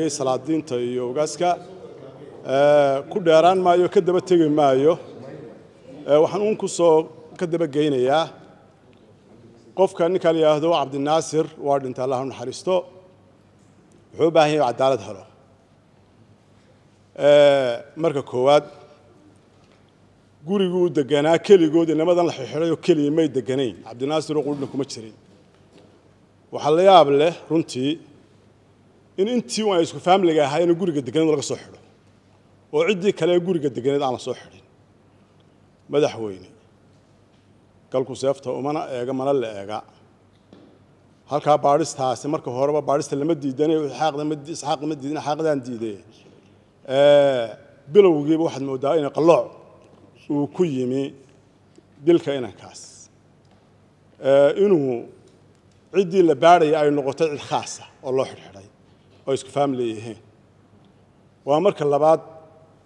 salaadiinta iyo ogaaska ku dheeraan maayo ka tegi maayo. Waxaan uun ku soo ka geynayaa qofka ninka la cabdinaasir waa dhintay allah naxariisto. Wuxuu u baahan yahay cadaalad helo. Marka koowaad guriguu deganaa keligood inamadan la xidxiday oo keliya may deganayn. Cabdinaasir oo qudhna kuma jirin. Waxaa la yaab leh runtii in intii ay isku faamiliga ahaayeen guriga deganeed laga soo xidho. Oo ciddii kale guriga deganeed aan la soo xidhin. Madaxweyne galku seefta umana eega mana la eega. Halkaa baadhistaasi marka horeba baadhista lama diidanay isxaaq lama diidan xaaqdaan diiday bilowgiiba waxaad moodaa in qalooc uu ku yimi dilka inankaas. Inuu ciddii la baadhaya ay noqotay cid khaasa oo loo xidhxidhay oo isku faamili yihiin waa marka labaad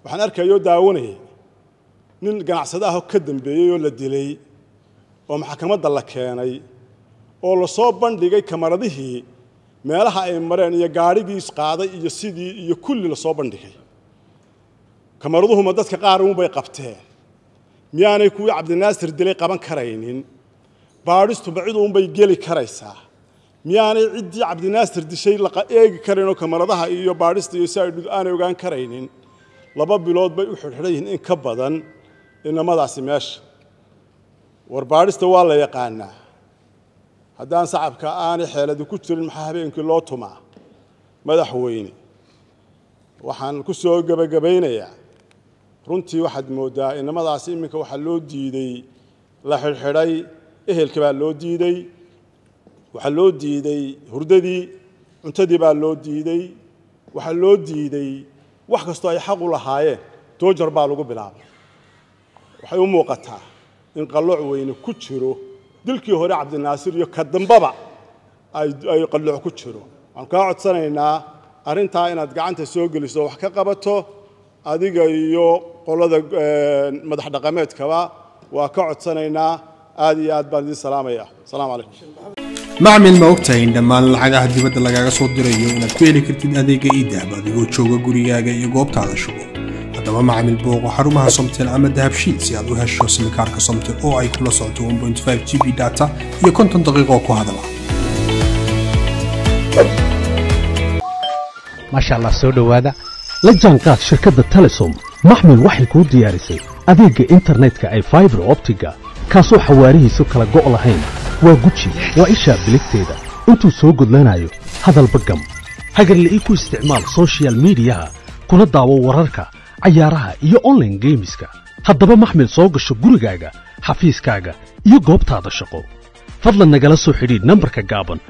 waxaan arkayoo daawanayay nin ganacsado ahoo ka dambeeyey oo la dilay oo maxkamadda la keenay oo la soo bandhigay kamaradihii meelaha ay mareen iyo gaadhigii isqaaday iyo sidii iyo kulli la soo bandhigay. Kamaraduhuma dadka qaar uunbay qabteen. Miyaanay kuwii cabdinaasir dilay qaban karaynin? Baadhistuba cid uunbay geli karaysaa miyaanay ciddii cabdinaasir dishay eegi karayn oo kamaradaha iyo baadhista iyo si ay aanay ogaan karaynin. Laba bilood bay u xidhxidhan yihiin in ka badan inamadaasi meesha. War baadhista waa la yaqaanaa. Haddaan sacabka aanay xeeladi ku jirin maxaa habeenkii loo tumaa? Madaxweyne waxaan ku soo gebagabaynayaa runtii waxaad mooddaa inamadaasi iminka waxaa loo diidey la xidhxidhay ehelka baa loo diidey waxaa loo diidey hurdadii cuntadii baa loo diidey waxaa loo diidey wax kastoo ay xaq u lahaayeen doojar baa lagu bilaabay. Waxay u muuqataa in qallooc weyne ku jiro. Dilkii hore cabdinaasir iyo ka dambaba ay qallooc ku jiro. Waxaan kaa codsanaynaa arrintaa inaad gacanta soo geliso wax ka qabato adiga iyo qolada madax dhaqameedkaba waa ka codsanaynaa. Aad iyo aad baan idiin salaamaya. Asalaamu calaykum macmil ma ogtahay in dhammaan lacagaha dibadda lagaaga soo dirayo inaad ku heli kartid adeega iidahab adigoo jooga gurigaaga iyo goobtaada shugo haddaba macmil booqo xarumaha somtel ama dahabshiid si aad u hesho simikaarka somtel oo ay kula socoto g b data iyo konton daqiiqoo ku hadala maasha allah soo dhowaada. La jaanqaad shirkadda telesom. Maxmil waxay kuu diyaarisay adeegga internetka ay faibar optiga kaasoo xawaarihiisu kala go' lahayn waa guji waa ishaa biligteeda. Intuu soo gudlanayo hadalba gam hagarle ii ku isticmaal sochial midiyaha kuna daawo wararka cayaaraha iyo onlaine geemiska haddaba maxmil soo gasho gurigaaga xafiiskaaga iyo goobtaada shaqo. Fadlan nagala soo xidhiidh nambarka gaaban